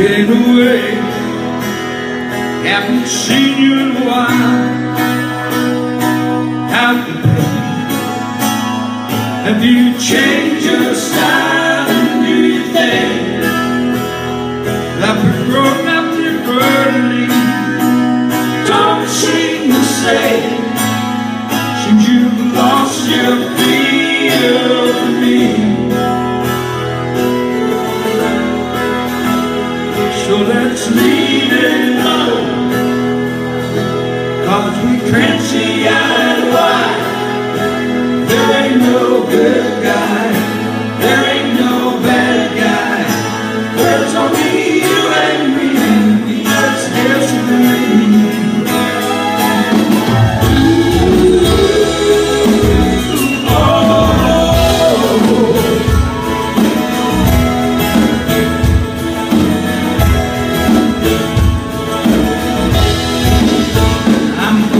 been away Haven't seen you in a while Have you been? Have you changed your style? And do you think That we've grown up differently? Don't So let's leave it alone. Cause we can't see eye to eye There ain't no good guy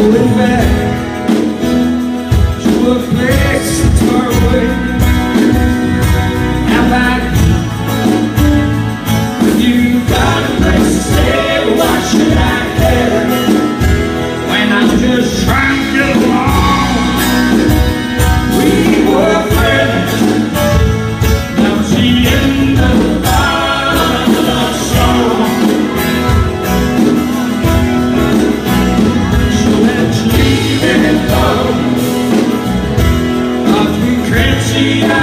I'm going let's